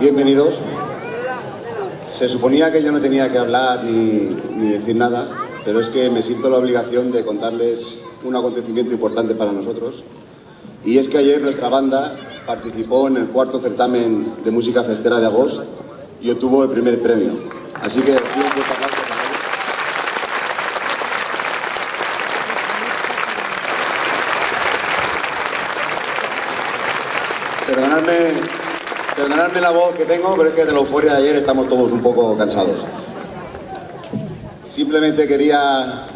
bienvenidos. Se suponía que yo no tenía que hablar ni, ni decir nada, pero es que me siento la obligación de contarles un acontecimiento importante para nosotros. Y es que ayer nuestra banda participó en el cuarto certamen de música festera de agosto y obtuvo el primer premio. Así que. Perdonadme, perdonadme la voz que tengo, pero es que de la euforia de ayer estamos todos un poco cansados. Simplemente quería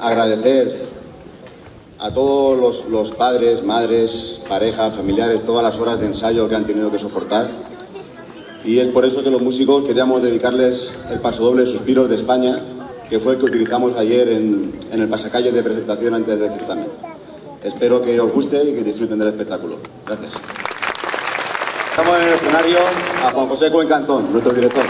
agradecer a todos los, los padres, madres, parejas, familiares, todas las horas de ensayo que han tenido que soportar. Y es por eso que los músicos queríamos dedicarles el pasodoble Suspiros de España, que fue el que utilizamos ayer en, en el pasacalle de presentación antes del certamen. Espero que os guste y que disfruten del espectáculo. Gracias. Estamos en el escenario a Juan José Cuencantón, nuestro director.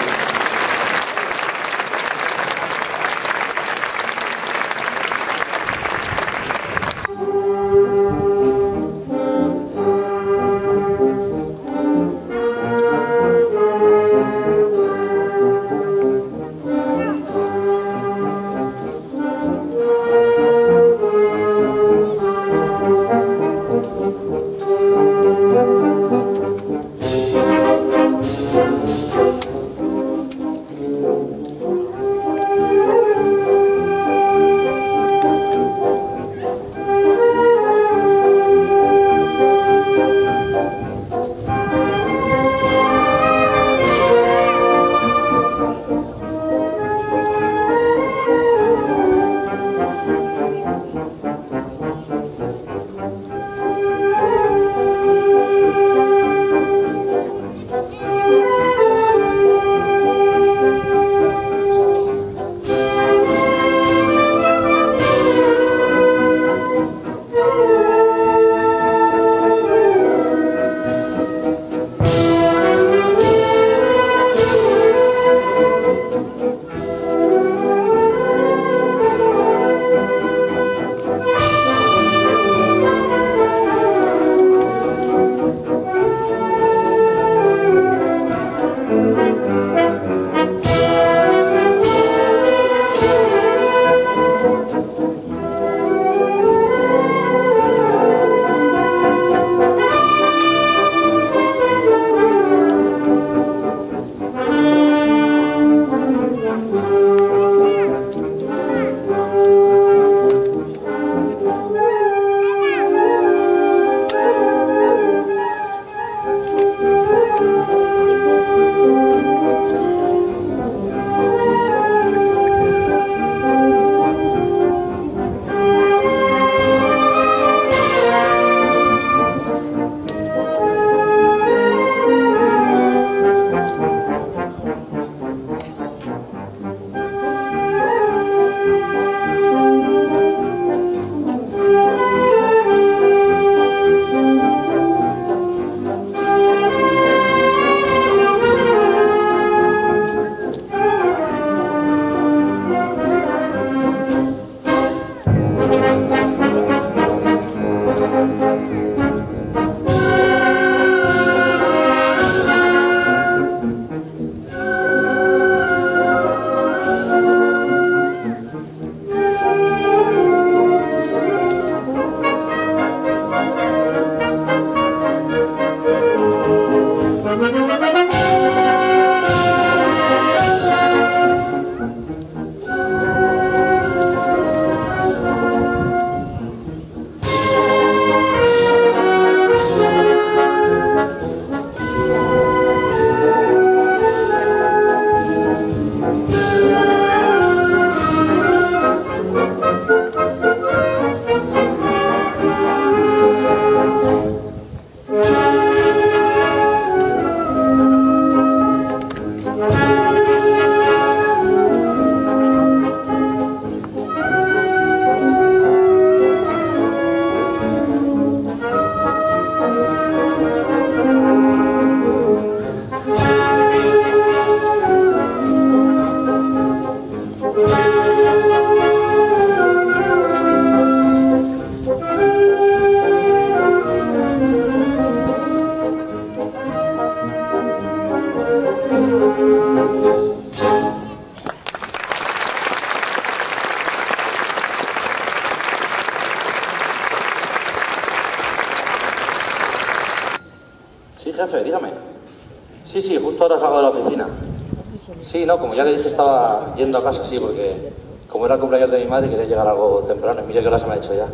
Ya le dije, estaba yendo a casa, sí, porque como era el cumpleaños de mi madre, quería llegar algo temprano. Y mire qué hora se me ha hecho ya.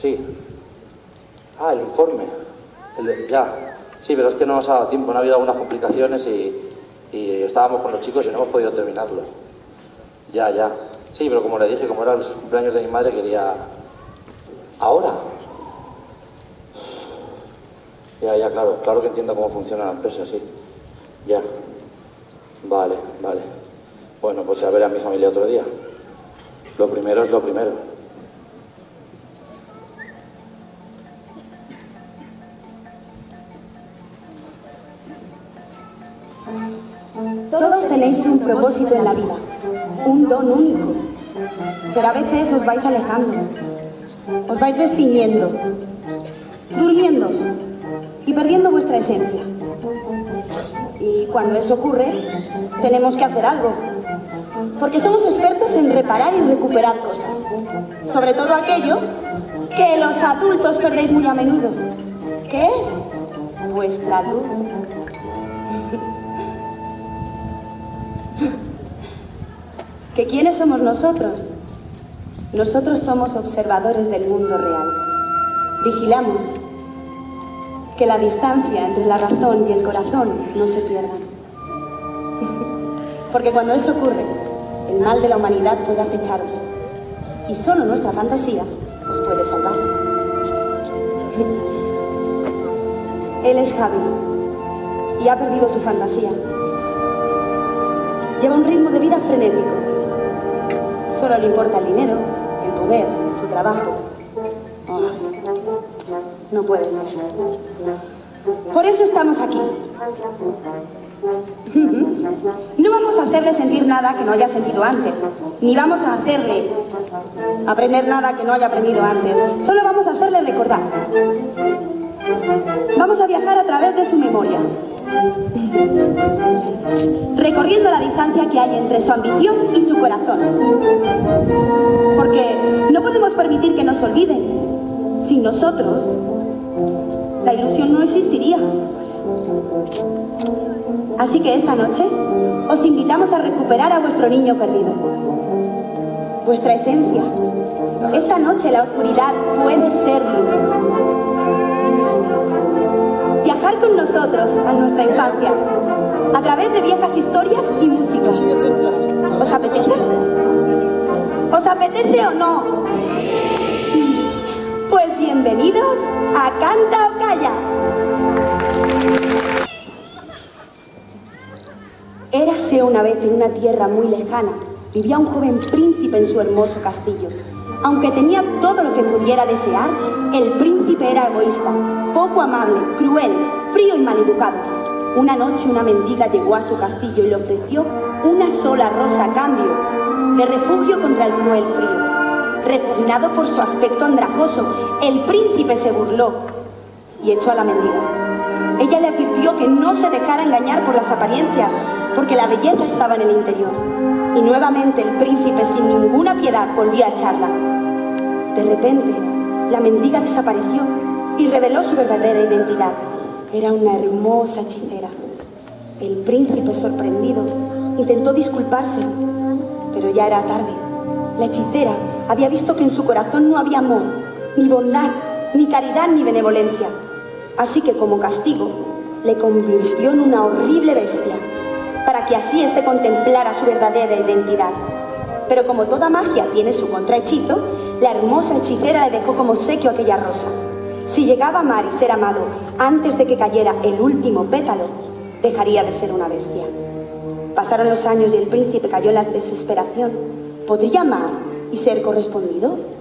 Sí. Ah, el informe. Ya. Sí, pero es que no nos ha dado tiempo, no ha habido algunas complicaciones y estábamos con los chicos y no hemos podido terminarlo. Ya, ya. Sí, pero como le dije, como era el cumpleaños de mi madre, quería... ¿Ahora? Ya, ya, claro, claro que entiendo cómo funciona la empresa, sí. Ya. Vale, vale. Bueno, pues ya veré a mi familia otro día. Lo primero es lo primero. Todos tenéis un propósito en la vida, un don único. Pero a veces os vais alejando, os vais destiñendo, durmiendo y perdiendo vuestra esencia. Y cuando eso ocurre, tenemos que hacer algo. Porque somos expertos en reparar y recuperar cosas. Sobre todo aquello que los adultos perdéis muy a menudo. ¿Qué es? Vuestra luz. ¿Que quiénes somos nosotros? Nosotros somos observadores del mundo real. Vigilamos que la distancia entre la razón y el corazón no se pierda. Porque cuando eso ocurre, el mal de la humanidad puede acecharos. Y solo nuestra fantasía os puede salvar. Él es Javi y ha perdido su fantasía. Lleva un ritmo de vida frenético. Solo le importa el dinero, el poder, su trabajo. No puede ser. Por eso estamos aquí. No vamos a hacerle sentir nada que no haya sentido antes, ni vamos a hacerle aprender nada que no haya aprendido antes. Solo vamos a hacerle recordar. Vamos a viajar a través de su memoria, recorriendo la distancia que hay entre su ambición y su corazón. Porque no podemos permitir que nos olviden. Sin nosotros, la ilusión no existiría. Así que esta noche os invitamos a recuperar a vuestro niño perdido, vuestra esencia. Esta noche la oscuridad puede ser luz. Viajar con nosotros a nuestra infancia, a través de viejas historias y música. ¿Os apetece? ¿Os apetece o no? Bienvenidos a Canta o Calla. Érase una vez en una tierra muy lejana, vivía un joven príncipe en su hermoso castillo. Aunque tenía todo lo que pudiera desear, el príncipe era egoísta, poco amable, cruel, frío y maleducado. Una noche una mendiga llegó a su castillo y le ofreció una sola rosa a cambio de refugio contra el cruel frío. Repugnado por su aspecto andrajoso, el príncipe se burló y echó a la mendiga. Ella le advirtió que no se dejara engañar por las apariencias, porque la belleza estaba en el interior. Y nuevamente el príncipe, sin ninguna piedad, volvió a echarla. De repente, la mendiga desapareció y reveló su verdadera identidad. Era una hermosa hechicera. El príncipe, sorprendido, intentó disculparse, pero ya era tarde. La hechicera había visto que en su corazón no había amor, ni bondad, ni caridad, ni benevolencia. Así que como castigo, le convirtió en una horrible bestia, para que así éste contemplara su verdadera identidad. Pero como toda magia tiene su contrahechizo, la hermosa hechicera le dejó como sequio aquella rosa. Si llegaba a amar y ser amado antes de que cayera el último pétalo, dejaría de ser una bestia. Pasaron los años y el príncipe cayó en la desesperación. ¿Podría amar y ser correspondido?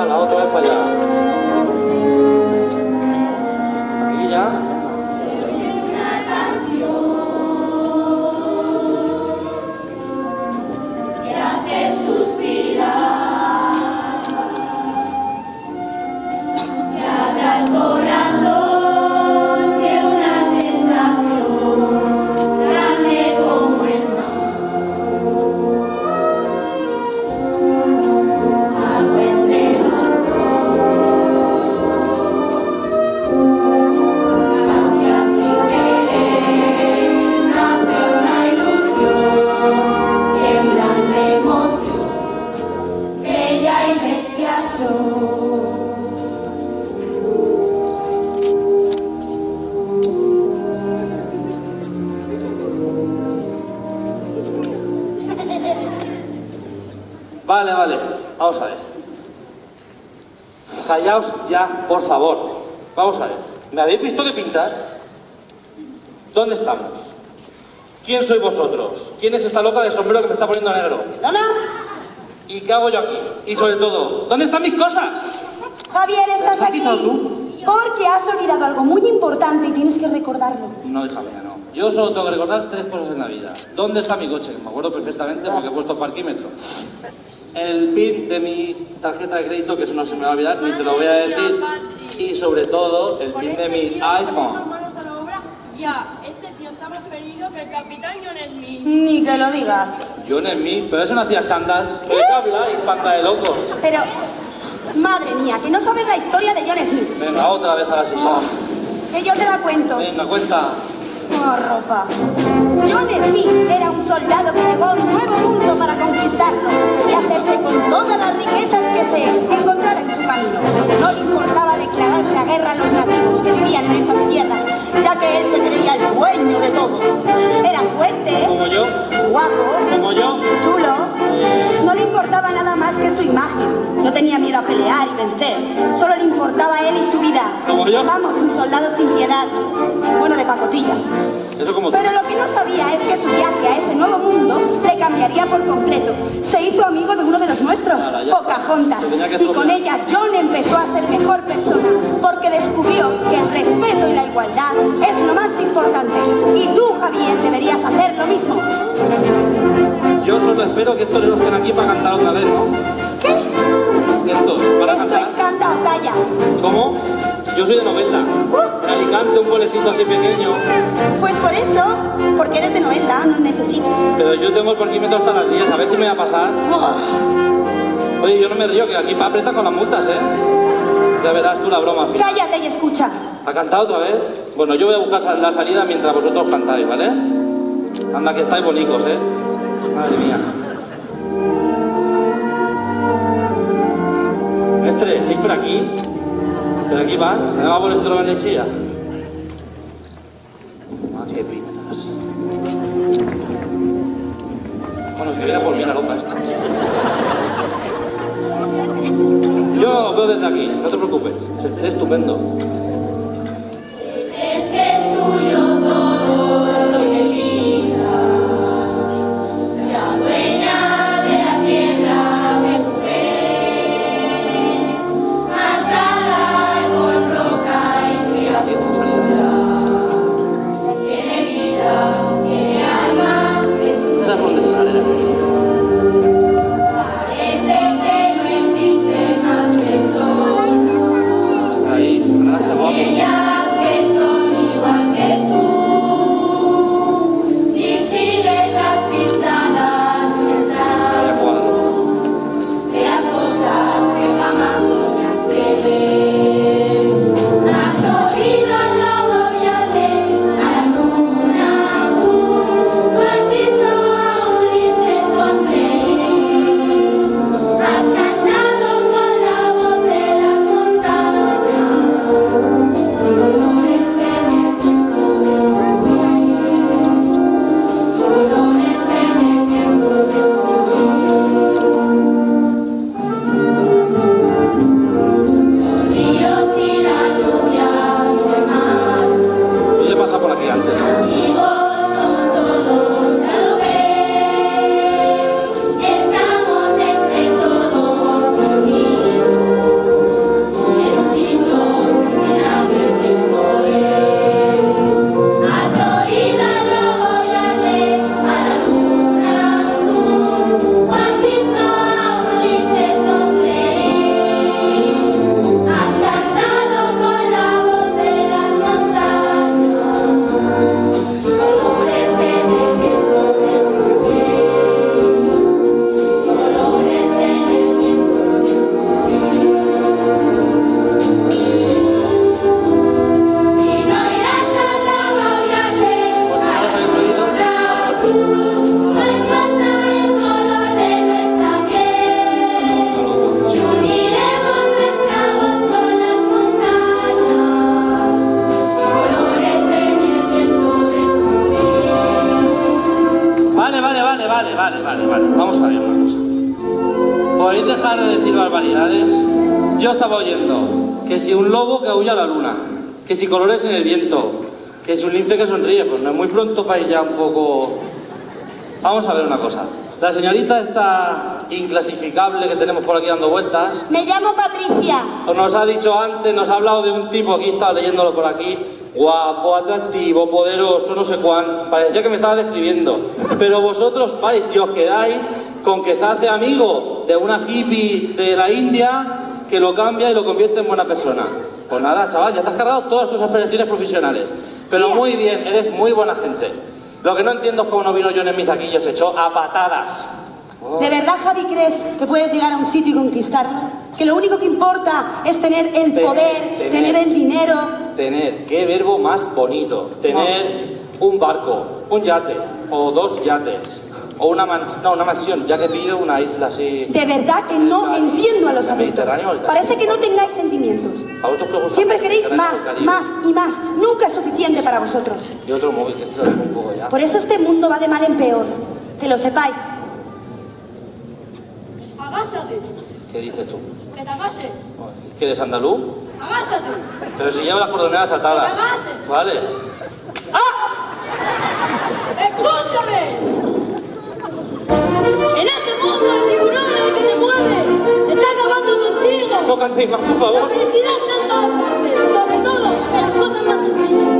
Ah, la otra sois vosotros? ¿Quién es esta loca de sombrero que me está poniendo negro? ¿Perdona? ¿Y qué hago yo aquí? Y sobre todo, ¿dónde están mis cosas? Javier, ¿Las estás has aquí. quitado tú? Porque has olvidado algo muy importante y tienes que recordarlo. No, hija mía, no. Yo solo tengo que recordar tres cosas en la vida. ¿Dónde está mi coche? Me acuerdo perfectamente porque he puesto parquímetro. El PIN de mi tarjeta de crédito, que eso no se me va a olvidar, ni te lo voy a decir. Y sobre todo, el PIN de mi iPhone. manos a la obra. Ya, que el capitán John Smith. Ni que lo digas. John Smith, pero eso no hacía chandas. ¿Qué habla y espanta de locos? Pero, madre mía, que no sabes la historia de John Smith. Venga, otra vez a la silla. Que yo te la cuento. Venga, cuenta. Oh, ropa. John Smith era un soldado que llegó a un nuevo mundo para conquistarlo y hacerse con todas las riquezas que se encontrara en su camino. No le importaba declararse la guerra a los nativos que vivían en esas tierras, ya que él se creía el dueño de todo. Era fuerte, Como yo, guapo, como yo. chulo. No le importaba nada más que su imagen. No tenía miedo a pelear y vencer. Solo le importaba él y su vida. Vamos, un soldado sin piedad. Bueno, de pacotilla. Eso como tú. Pero lo que no sabía es que su viaje a ese nuevo mundo le cambiaría por completo. Se hizo amigo de uno de los nuestros. Pocahontas. Y con ella John empezó a ser mejor persona, porque descubrió que el respeto y la igualdad es lo más importante. Y tú, Javier, deberías hacer lo mismo. Yo solo espero que estos no estén aquí para cantar otra vez, ¿no? ¿Qué? Estos, para Esto cantar. es canta o calla. ¿Cómo? Yo soy de Novelda. En Alicante, un pueblecito así pequeño. Pues por eso, porque eres de Novelda, no necesitas. Pero yo tengo el parquímetro hasta las 10, a ver si me va a pasar. Oh, Oye, yo no me río, que aquí aprieta con las multas, ¿eh? Ya verás tú la broma, fin. cállate y escucha. ¿Ha cantado otra vez? Bueno, yo voy a buscar la salida mientras vosotros cantáis, ¿vale? Anda, que estáis bonicos, ¿eh? Madre mía. Mestre, ¿seguís por aquí? ¿Por aquí? ¿Me va por esto silla? Ah, qué pintas. Bueno, que viene por mí la loca esta. Yo veo desde aquí, no te preocupes. Es estupendo. Que si colores en el viento, que si un lince que sonríe, pues no es muy pronto para ir ya un poco... Vamos a ver una cosa. La señorita esta inclasificable que tenemos por aquí dando vueltas, Me llamo Patricia. os nos ha dicho antes, nos ha hablado de un tipo, aquí estaba leyéndolo por aquí, guapo, atractivo, poderoso, no sé cuán, parecía que me estaba describiendo. Pero vosotros vais y os quedáis con que se hace amigo de una hippie de la India que lo cambia y lo convierte en buena persona. Pues nada, chaval, ya te has cargado todas tus aspiraciones profesionales. Pero muy bien, eres muy buena gente. Lo que no entiendo es cómo no vino John Smith aquí y os echó a patadas. ¿De verdad, Javi, crees que puedes llegar a un sitio y conquistarlo? Que lo único que importa es tener el Tener, poder, tener. tener el dinero. Tener, qué verbo más bonito. Tener un barco, un yate, o dos yates, o una, mans- no, una mansión, ya que pido una isla así. De verdad que no entiendo a los ¿El adultos. Parece que no tengáis sentimientos. ¿A vosotros qué os gusta Siempre queréis más, más y más. Nunca es suficiente para vosotros. Y otro móvil, que esto un poco ya. Por eso este mundo va de mal en peor. Que lo sepáis. Agáchate, ¿Qué dices tú? que te agaches. ¿Que eres andaluz? Agáchate. Pero si lleva las cordoneras atadas. Que te agaches. Vale. ¡Escúchame! Ese mundo el tiburón es el que te mueve. Está acabando contigo. No cantéis más, por La favor. felicidad está en todas partes, sobre todo en las cosas más sencillas.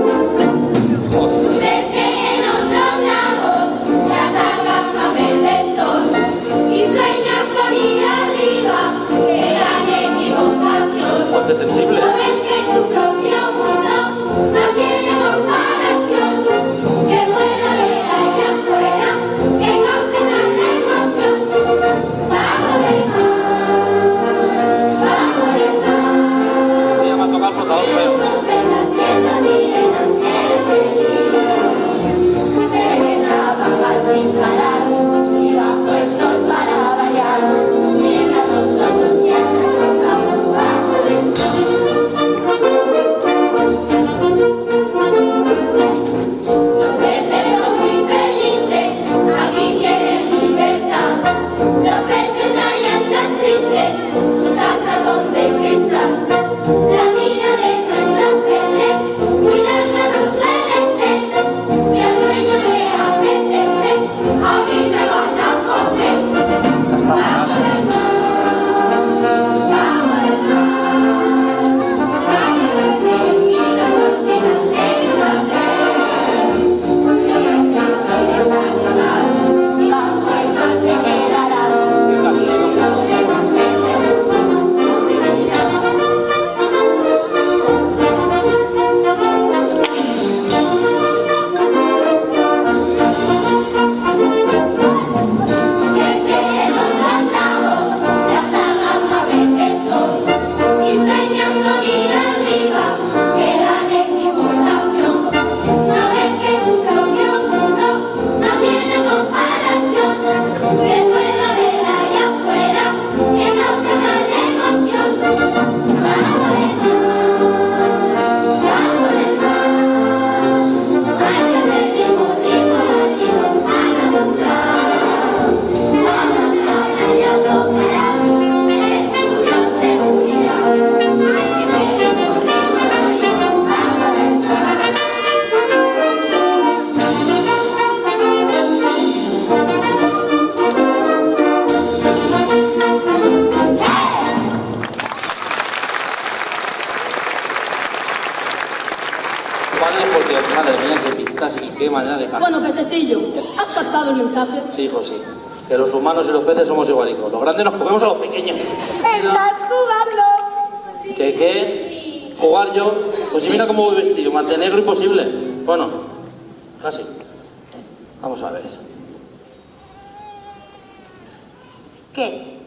¿Qué?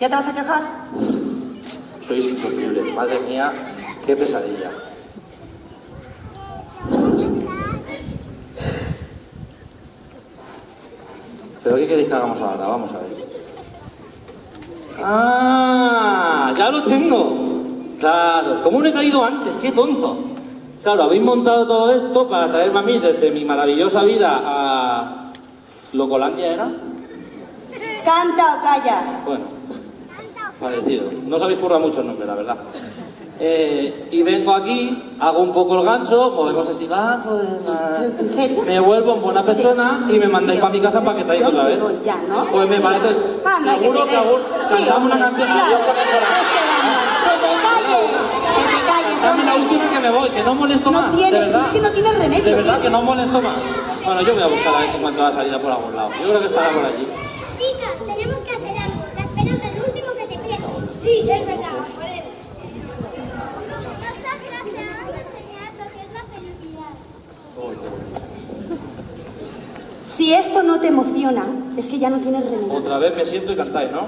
¿Ya te vas a quejar? Sois insufrible. Madre mía, qué pesadilla. ¿Pero qué queréis que hagamos ahora? Vamos a ver. ¡Ah! ¡Ya lo tengo! Claro, ¿cómo no he caído antes? ¡Qué tonto! Claro, habéis montado todo esto para traerme a mí desde mi maravillosa vida a... ¿Locolandia era? Canta o calla. Bueno, parecido. No sabéis currar muchos nombres, la verdad. Eh, y vengo aquí, hago un poco el ganso, movemos así, ganso, eh, me vuelvo en buena persona y me mandáis para mi casa para que estáis otra vez. Pues me parece, seguro que aún cantamos una canción Dame la última que me voy, que no molesto más. de verdad, que no tienes remedio. De verdad que no molesto más. Bueno, yo voy a buscar a ver si encuentro la salida por algún lado. Yo creo que estará por allí. Sí, es verdad, por él. Nosotras te vamos a enseñar lo que es la felicidad. Si esto no te emociona, es que ya no tienes remedio. Otra vez me siento y cantáis, ¿no?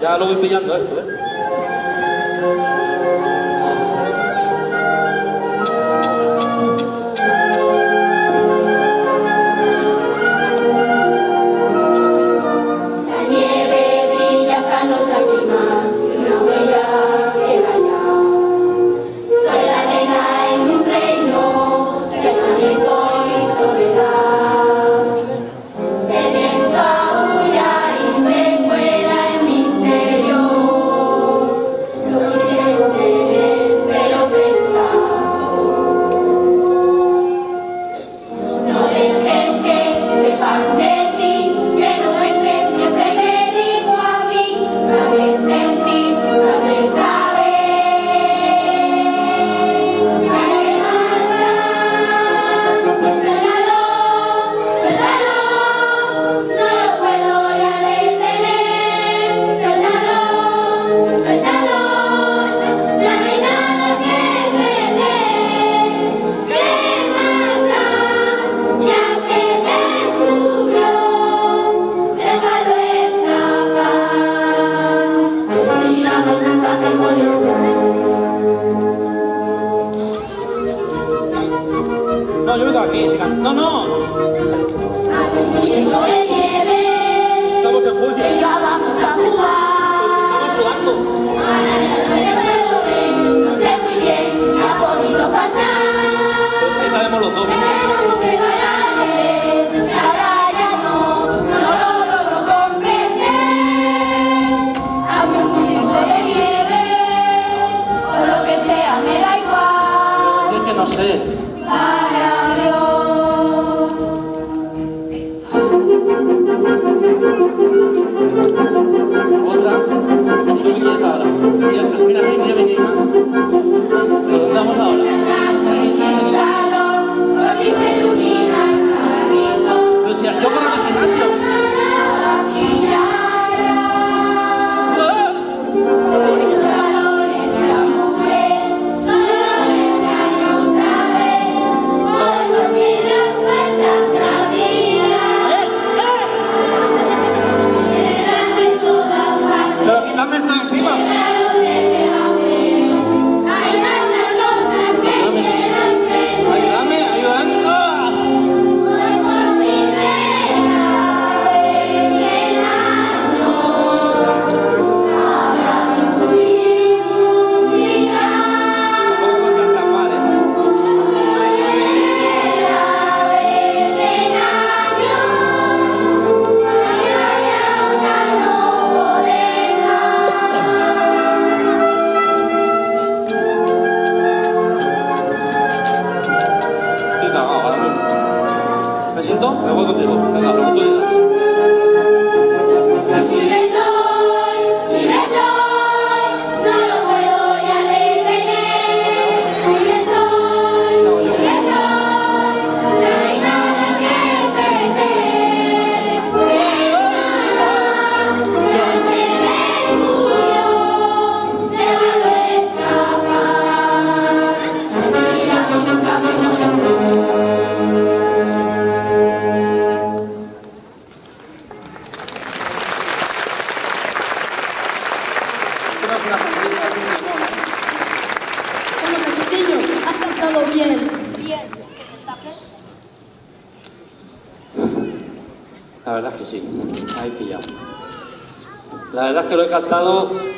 Ya lo voy pillando esto, ¿eh?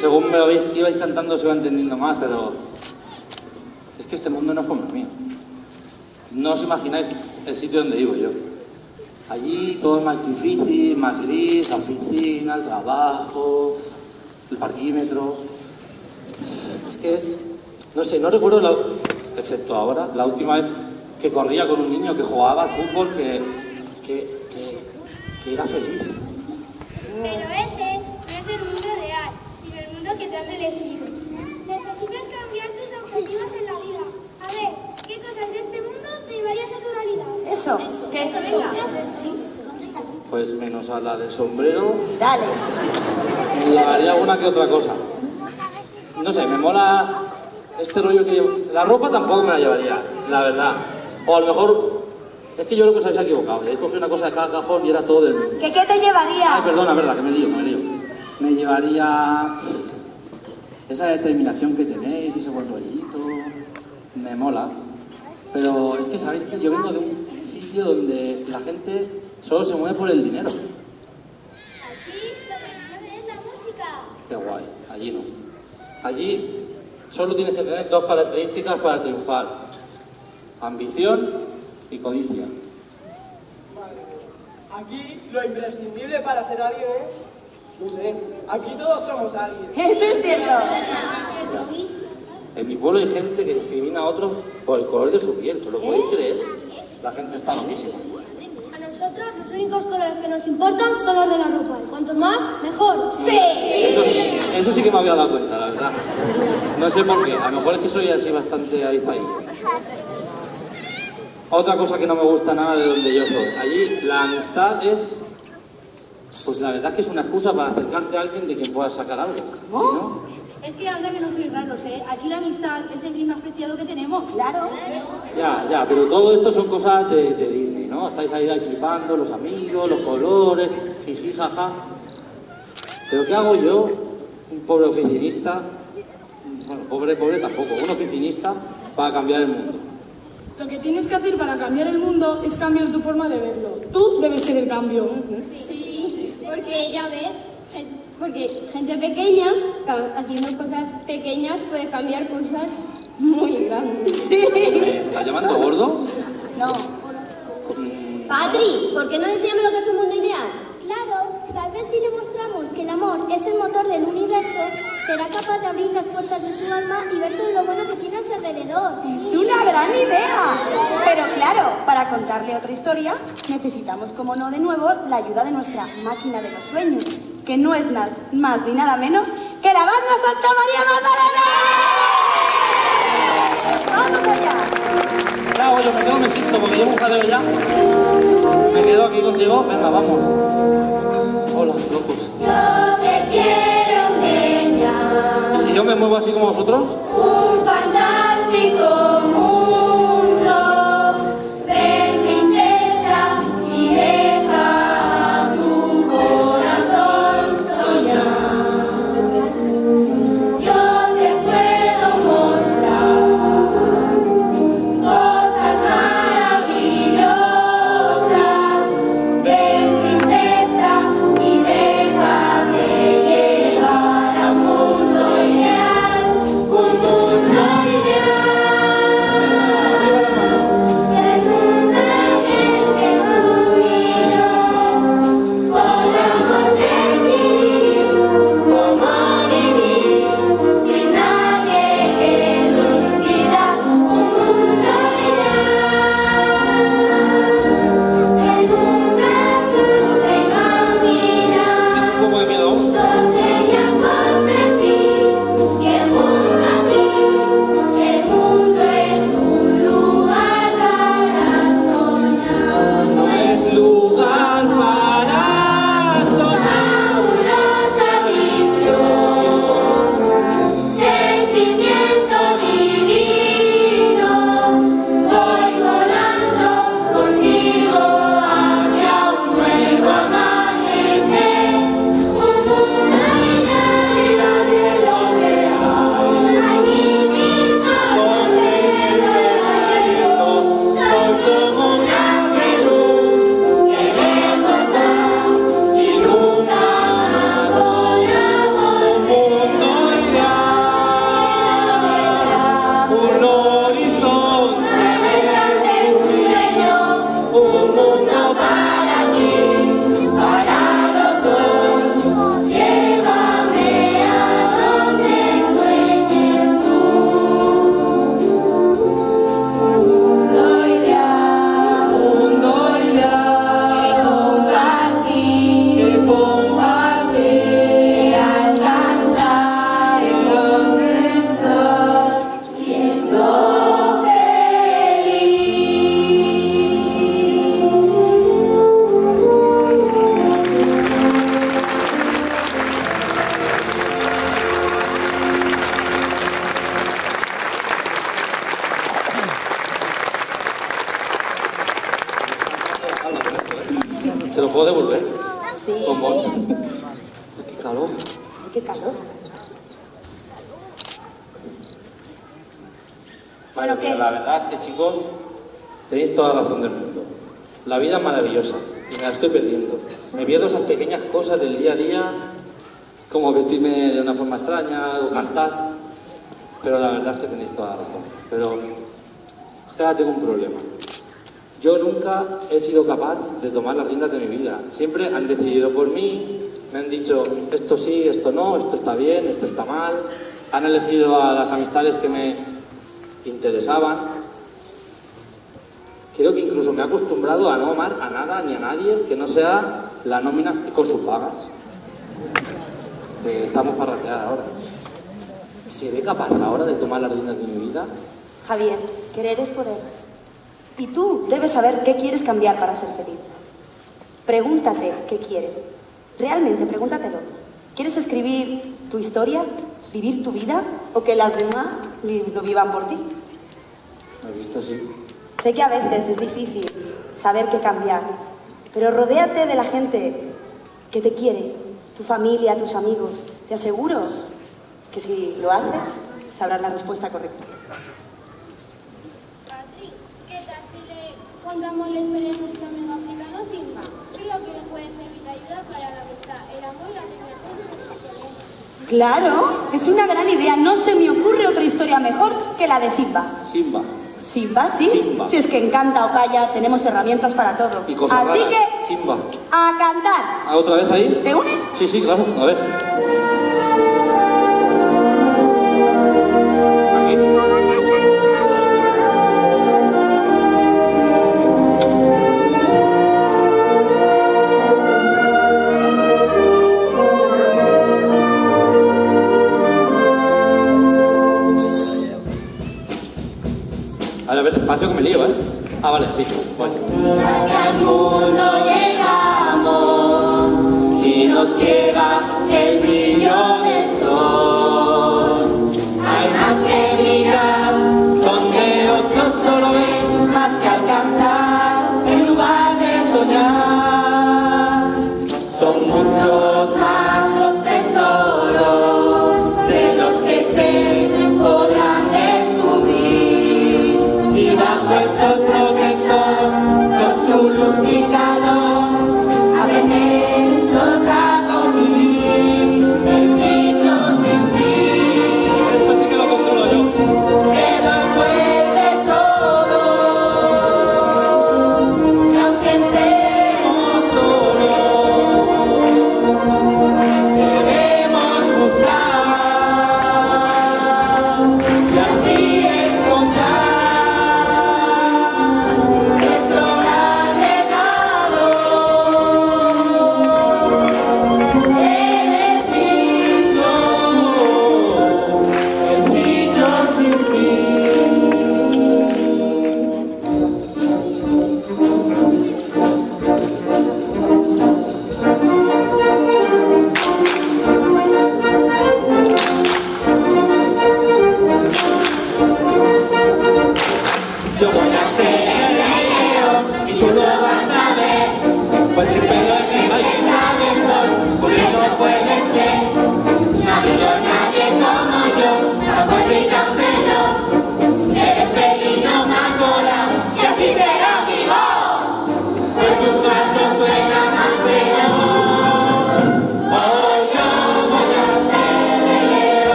según me habéis, ibais cantando, se iba entendiendo más, pero es que este mundo no es como el mío. No os imagináis el sitio donde vivo yo. Allí todo es más difícil, más gris, la oficina, el trabajo, el parquímetro. Es que es, no sé, no recuerdo, la, excepto ahora, la última vez que corría con un niño, que jugaba al fútbol, que, que, era feliz que te has elegido. Necesitas cambiar tus objetivos en la vida. A ver, ¿qué cosas de este mundo te llevarías a tu realidad? Eso, ¿qué es eso? Pues menos a la del sombrero, Dale. me llevaría alguna que otra cosa. No sé, me mola este rollo que llevo. La ropa tampoco me la llevaría, la verdad. O a lo mejor, es que yo creo que os habéis equivocado. He cogido una cosa de cada cajón y era todo del mundo. ¿Qué, qué te Ay, llevaría? perdona, verdad, que me lío, me lío. Me llevaría esa determinación que tenéis, ese buen rollito. Me mola. Pero es que sabéis que yo vengo de un sitio donde la gente solo se mueve por el dinero. Aquí lo que es la música. Qué guay, allí no. Allí solo tienes que tener dos características para triunfar. Ambición y codicia. Aquí lo imprescindible para ser alguien es, no sé, aquí todos somos alguien. Eso es cierto. En mi pueblo hay gente que discrimina a otros por el color de su piel, ¿tú lo podéis creer? La gente está loquísima. A nosotros los únicos colores que nos importan son los de la ropa. Y cuanto más, mejor. Sí. Eso, sí- eso sí que me había dado cuenta, la verdad. No sé por qué, a lo mejor es que soy así bastante ahí para ahí. Otra cosa que no me gusta nada de donde yo soy. Allí la amistad es, pues la verdad es que es una excusa para acercarte a alguien de quien puedas sacar algo. ¿no? Es que anda que no sois raros, ¿eh? Aquí la amistad es el bien más preciado que tenemos. Claro. Ya, ya, pero todo esto son cosas de, de Disney, ¿no? Estáis ahí, ahí flipando, los amigos, los colores, jiji, jaja. Pero ¿qué hago yo, un pobre oficinista, bueno, pobre, pobre tampoco, un oficinista para cambiar el mundo? Lo que tienes que hacer para cambiar el mundo es cambiar tu forma de verlo. Tú debes ser el cambio. Sí, porque ya ves, porque gente pequeña, haciendo cosas pequeñas, puede cambiar cosas muy grandes. ¿Me estás llamando gordo? No. Patri, ¿por qué no le enseñamos lo que es un mundo ideal? Claro, tal vez si le mostramos que el amor es el motor del universo, será capaz de abrir las puertas de su alma y ver todo lo bueno que tiene a su alrededor. Es una gran idea. Pero claro, para contarle otra historia, necesitamos, como no, de nuevo, la ayuda de nuestra máquina de los sueños, que no es na- más ni nada menos que la banda Santa María Magdalena. ¡Vamos allá! ¿Qué hago yo? ¿Me quedo me siento porque llevo un jaleo ya? ¿Me quedo aquí contigo? Venga, vamos. Hola, locos. Yo te quiero enseñar ¿Y yo me muevo así como vosotros? un fantástico ¿Te lo puedo devolver? Sí. Qué calor. Qué calor. Bueno, pero ¿qué? la verdad es que chicos, tenéis toda la razón del mundo. La vida es maravillosa y me la estoy perdiendo. Me pierdo esas pequeñas cosas del día a día, como vestirme de una forma extraña o cantar. Pero la verdad es que tenéis toda la razón. Pero ahora tengo un problema. Yo nunca he sido capaz de tomar las riendas de mi vida. Siempre han decidido por mí, me han dicho esto sí, esto no, esto está bien, esto está mal. Han elegido a las amistades que me interesaban. Creo que incluso me he acostumbrado a no amar a nada ni a nadie que no sea la nómina con sus pagas. Estamos para ahora. ¿Seré capaz ahora de tomar las riendas de mi vida? Javier, querer es poder. Y tú debes saber qué quieres cambiar para ser feliz. Pregúntate qué quieres. Realmente, pregúntatelo. ¿Quieres escribir tu historia? ¿Vivir tu vida? ¿O que las demás lo vivan por ti? ¿Me he visto así? Sé que a veces es difícil saber qué cambiar, pero rodéate de la gente que te quiere, tu familia, tus amigos. Te aseguro que si lo haces, sabrás la respuesta correcta. Patri, ¿qué tal si le contamos la historia de nuestro amigo africano Simba? Creo que le puede servir de ayuda para la amistad, el amor y la relación con Claro, es una gran idea. No se me ocurre otra historia mejor que la de Simba. Simba. Simba, sí. Simba. Si es que encanta o calla, tenemos herramientas para todo. Y cosas Así raras. que, Simba. a cantar. ¿Ah, otra vez ahí? ¿Te unes? Sí, sí, claro. A ver. Aquí. Despacio que me lío, ¿eh? Ah, vale, sí. Voy. al mundo llegamos y nos llega el brillo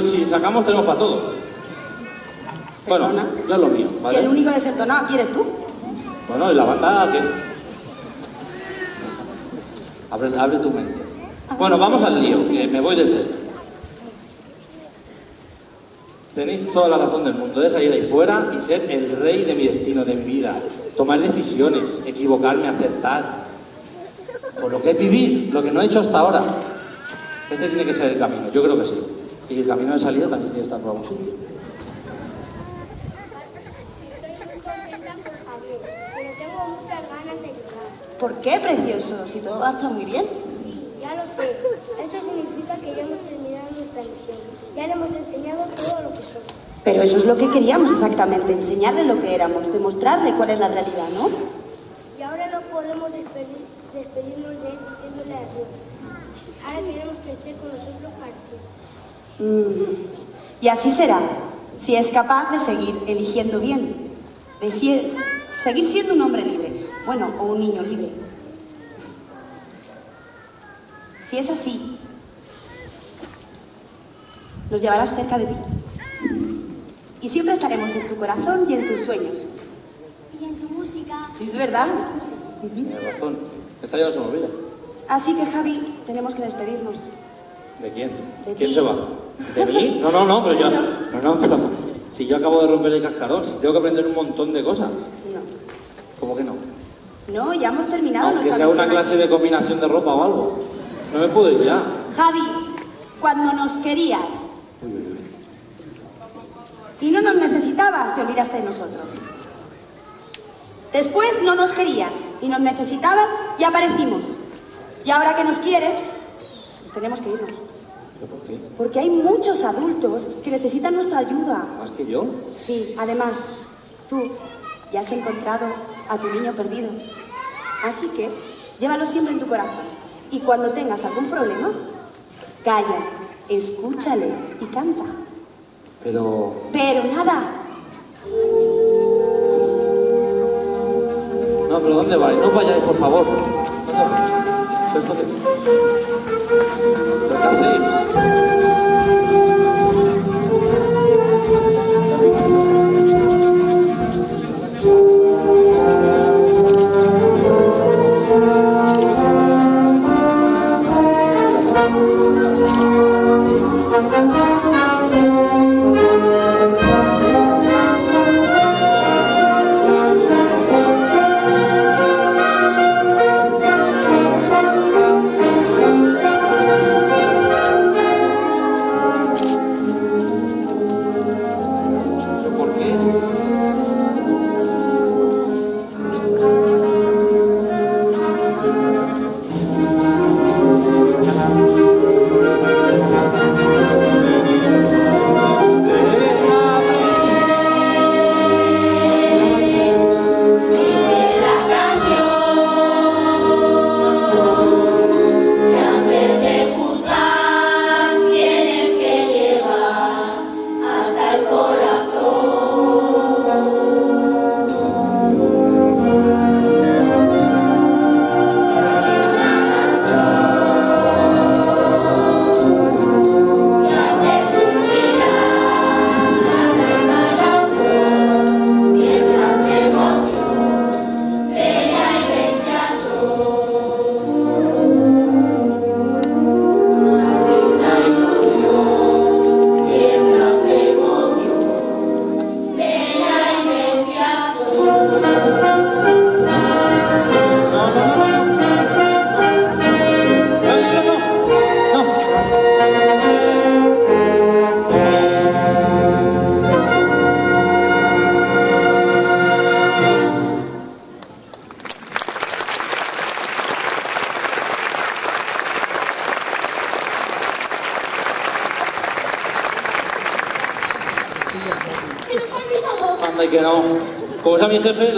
no, si sacamos tenemos para todos. Bueno, Perdona. ya es lo mío, Si el ¿vale? único desentonado aquí eres tú. Bueno, ¿y la banda qué? Abre, abre tu mente. Bueno, vamos al lío, que me voy desde esto. Tenéis toda la razón del mundo de salir ahí fuera y ser el rey de mi destino, de mi vida. Tomar decisiones, equivocarme, acertar. Por lo que es vivir, lo que no he hecho hasta ahora. Este tiene que ser el camino, yo creo que sí. Y el camino de salida también tiene que estar por algún sitio. Estoy muy contenta por Javier, pero tengo muchas ganas de llorar. ¿Por qué, precioso? Si todo marcha muy bien. Sí, ya lo sé. Eso significa que ya hemos terminado nuestra misión. Ya le hemos enseñado todo lo que somos. Pero eso es lo que queríamos exactamente, enseñarle lo que éramos, demostrarle cuál es la realidad, ¿no? Y ahora no podemos despedir- despedirnos de él diciéndole adiós. Ahora queremos que esté con nosotros. Y así será, si es capaz de seguir eligiendo bien, de seguir siendo un hombre libre, bueno, o un niño libre. Si es así, nos llevarás cerca de ti. Y siempre estaremos en tu corazón y en tus sueños. Y en tu música. ¿Sí es verdad? Tienes razón. Esta ya no se me olvida. Así que, Javi, tenemos que despedirnos. ¿De quién? De ¿Quién se va? ¿De mí? No, no, no, pero yo. No, no. Si yo acabo de romper el cascarón, si tengo que aprender un montón de cosas. No. ¿Cómo que no? No, ya hemos terminado Aunque sea una clase de combinación de ropa o algo. No me puedo ir ya. Javi, cuando nos querías y no nos necesitabas, te olvidaste de nosotros. Después no nos querías y nos necesitabas y aparecimos. Y ahora que nos quieres, pues tenemos que irnos. ¿Pero por qué? Porque hay muchos adultos que necesitan nuestra ayuda. ¿Más que yo? Sí, además, tú ya has encontrado a tu niño perdido. Así que llévalo siempre en tu corazón. Y cuando tengas algún problema, calla, escúchale y canta. Pero. Pero nada, No, pero ¿dónde vais? No vayáis, por favor. ¿Dónde qué hacéis?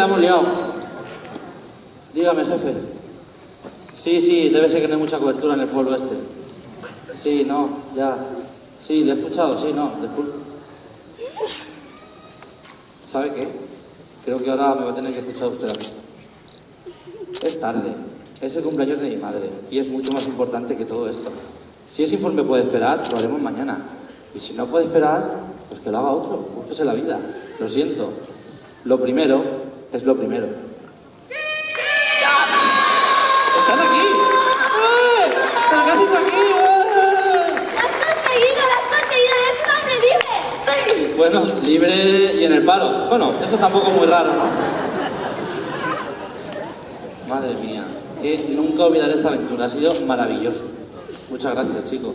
Hemos liado. Dígame, jefe. Sí, sí, debe ser que no hay mucha cobertura en el pueblo este. Sí, no, ya. Sí, le he escuchado, sí, no, disculpe. ¿Sabe qué? Creo que ahora me va a tener que escuchar usted a. Es tarde. Es el cumpleaños de mi madre y es mucho más importante que todo esto. Si ese informe puede esperar, lo haremos mañana. Y si no puede esperar, pues que lo haga otro. Búsquese la vida. Lo siento. Lo primero es lo primero. ¡Están aquí! ¡Eh! ¡Pero qué haces aquí! ¡Eh! ¡Lo has conseguido! ¡Lo has conseguido! ¡Eres un hombre libre! Bueno, libre y en el paro. Bueno, eso tampoco es muy raro, ¿no? Madre mía, que nunca olvidaré esta aventura. Ha sido maravilloso. Muchas gracias, chicos.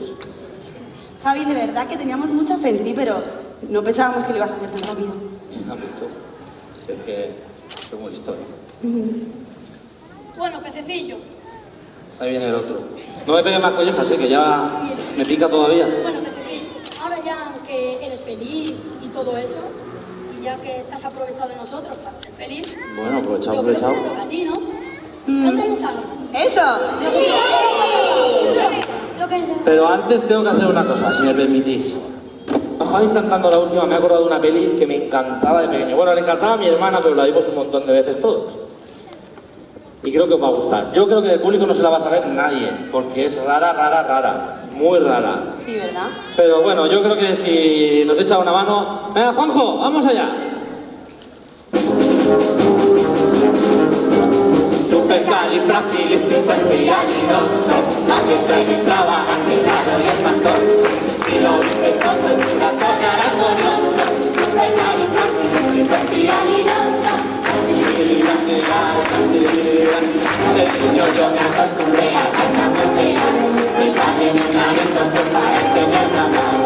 Javi, de verdad que teníamos mucha fe en ti, pero no pensábamos que lo ibas a hacer tan rápido. ¿Han visto? Si es que somos historia. Bueno, pececillo. Ahí viene el otro. No me pegues más collejas, ¿eh? que ya me pica todavía. Bueno, pececillo. Ahora ya que eres feliz y todo eso, y ya que estás aprovechado de nosotros para ser feliz, Bueno, aprovechado, yo creo que aprovechado. te toca a ti, ¿no? ¿Dónde nos algo? ¡Eso! Lo que sea. Pero antes tengo que hacer una cosa, si me permitís. Estabais cantando la última, me he acordado de una peli que me encantaba de pequeño. Bueno, le encantaba a mi hermana, pero la vimos un montón de veces todos. Y creo que os va a gustar. Yo creo que del público no se la va a saber nadie, porque es rara, rara, rara. Muy rara. Sí, ¿verdad? Pero bueno, yo creo que si nos echa una mano... Venga, Juanjo, vamos allá. Supercalifragilisticoespialidoso, aquí soy extravagante, y espantoso. Si lo dices con soltura sonará armonioso. Supercalifragilisticoespialidoso, de niño yo me acostumbré a tartamudear. Mi padre me una para enseñarme a hablar. Hace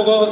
la palabra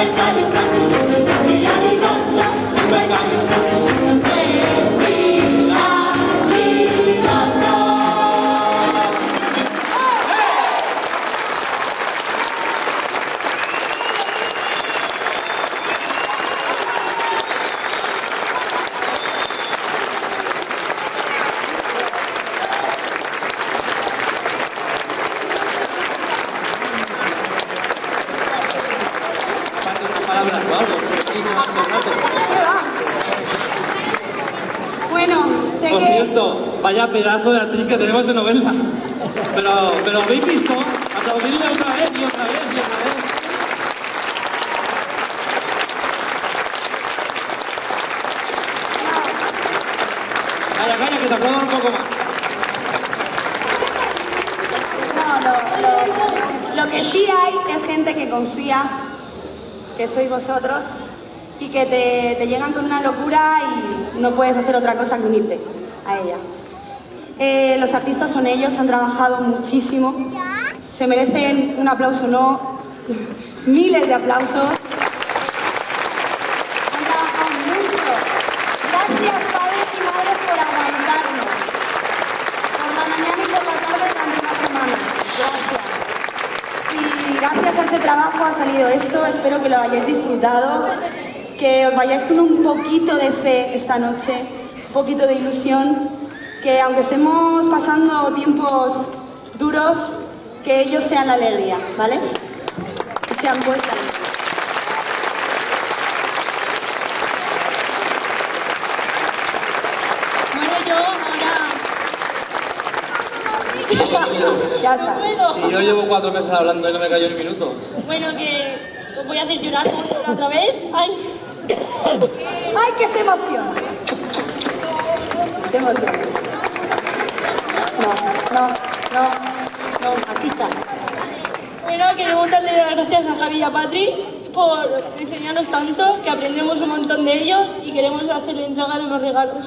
pecado pra de actriz que tenemos en novela. Pero, pero ¿habéis visto? Aplaudirle otra vez y otra vez y otra vez. Calla, calla, que te aplaudan un poco más. Lo, que sí hay es gente que confía que sois vosotros y que te, llegan con una locura y no puedes hacer otra cosa que unirte. Eh, los artistas son ellos, han trabajado muchísimo, se merecen un aplauso, no miles de aplausos. Han trabajado mucho. Gracias padres y madres por aguantarnos. Por la mañana y por la tarde durante una semana. Gracias. Y gracias a ese trabajo ha salido esto. Espero que lo hayáis disfrutado. Que os vayáis con un poquito de fe esta noche. Un poquito de ilusión. Que aunque estemos pasando tiempos duros, que ellos sean la alegría, ¿vale? Que sean vuestra alegría. Bueno, yo ahora... Ya está. Si yo llevo cuatro meses hablando y no me cayó ni minuto. Bueno, que os voy a hacer llorar otra vez. Ay, ¡Ay, que se emociona! Se emociona. No, no, no, está. Bueno, queremos darle las gracias a Javi y a Patri por enseñarnos tanto, que aprendemos un montón de ellos y queremos hacerle entrega de unos regalos.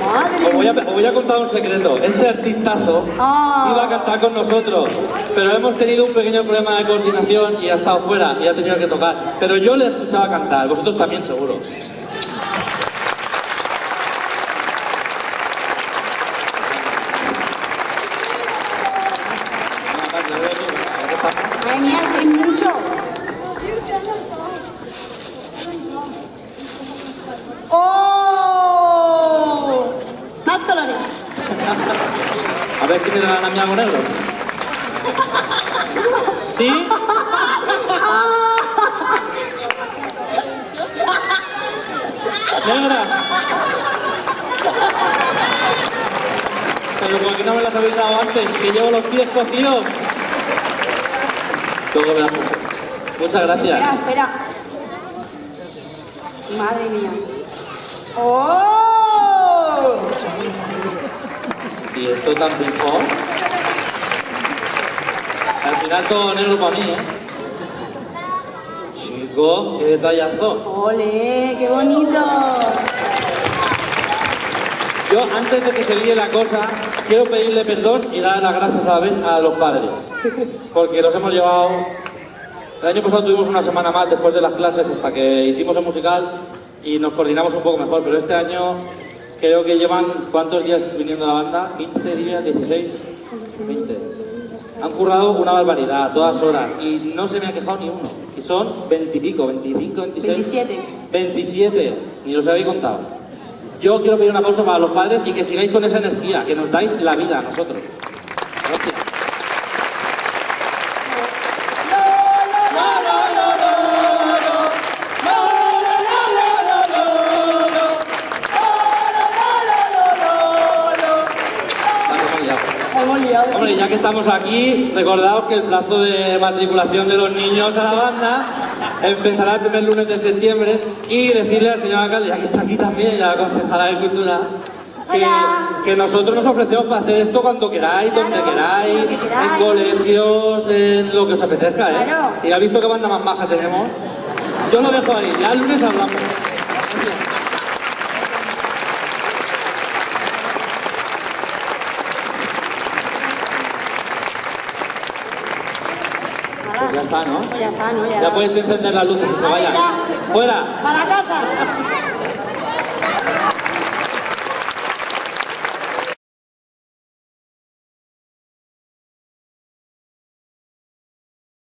Madre Os voy, a, os voy a contar un secreto. Este artistazo Ah. iba a cantar con nosotros, pero hemos tenido un pequeño problema de coordinación y ha estado fuera y ha tenido que tocar. Pero yo le escuchaba cantar, vosotros también seguro. Madre mía, soy mucho. ¡Oh! Más colores. A ver si me dan a mí algo negro. ¿Sí? ¡Negra! Pero ¿por qué no me las habéis dado antes? Que Luego me. Muchas gracias. Espera, espera. Madre mía. ¡Oh! Y esto tan mejor. Al final todo negro para mí, ¿eh? Chico, qué detallazo. ¡Ole! ¡Qué bonito! Yo, antes de que se líe la cosa, quiero pedirle perdón y dar las gracias a la a los padres. Porque los hemos llevado... El año pasado tuvimos una semana más después de las clases hasta que hicimos el musical y nos coordinamos un poco mejor, pero este año creo que llevan... ¿Cuántos días viniendo la banda? ¿15 días? ¿16? ¿20? Han currado una barbaridad, a todas horas, y no se me ha quejado ni uno. Y son 20 y pico, 25, 26... 27. 27, ni los habéis contado. Yo quiero pedir un aplauso para los padres y que sigáis con esa energía, que nos dais la vida a nosotros. Gracias. Hombre, ya que estamos aquí, recordaos que el plazo de matriculación de los niños a la banda empezará el primer lunes de septiembre y decirle al señor alcalde, ya que está aquí también, la concejala de Cultura, que, que nosotros nos ofrecemos para hacer esto cuando queráis, donde queráis, lo que queráis. en colegios, en lo que os apetezca, ¿eh? Claro. Y ya visto qué banda más baja tenemos. Yo lo dejo ahí, ya el lunes hablamos. Gracias. Ya ¿no? Ya. Ya, puedes encender las luces que se vayan. ya. ¡Fuera! ¡Para casa!